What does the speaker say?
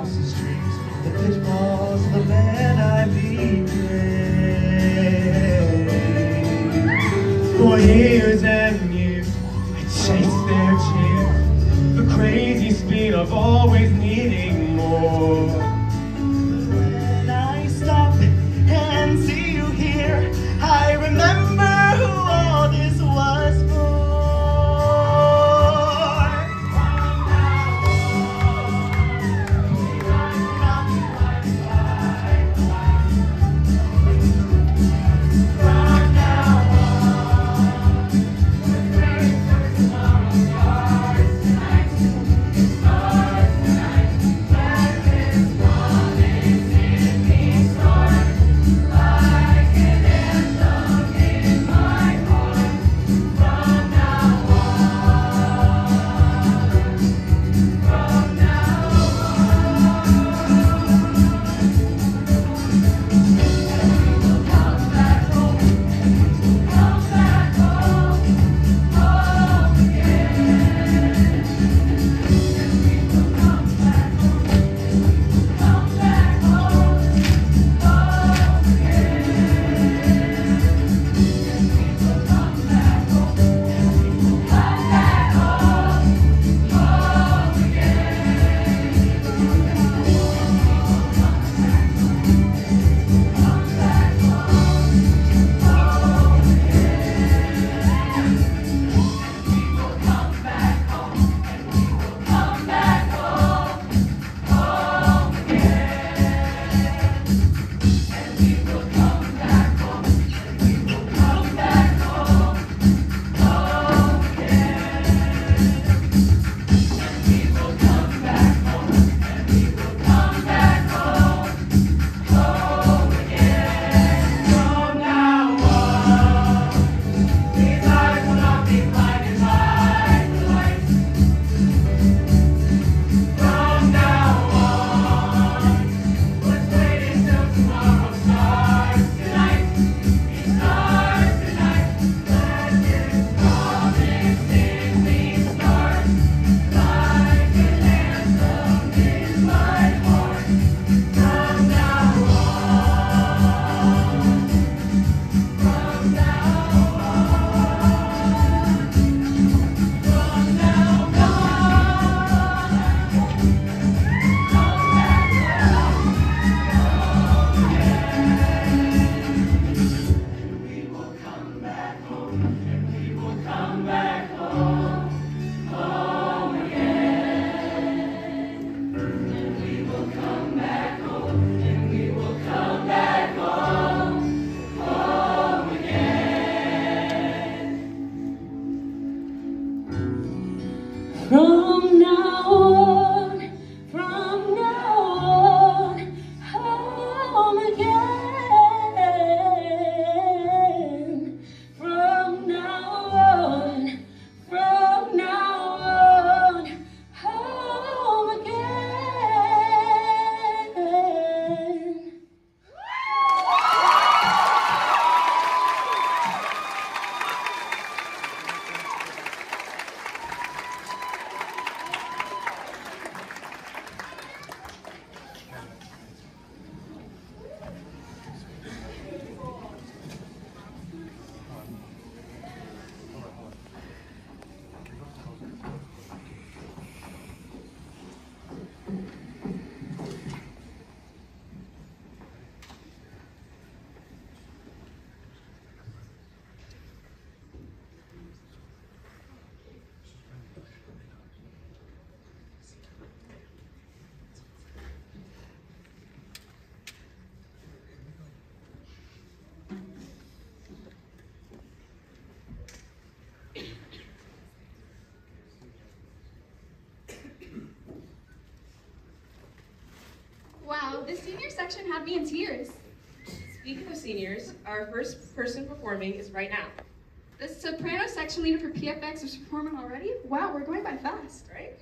across the street, the pitfalls of the man I betrayed. For years and years, I chased their cheers, the crazy speed of always needing more. Wow, the senior section had me in tears. Speaking of seniors, our first person performing is right now, The soprano section leader for PFX is performing already? Wow, we're going by fast. right?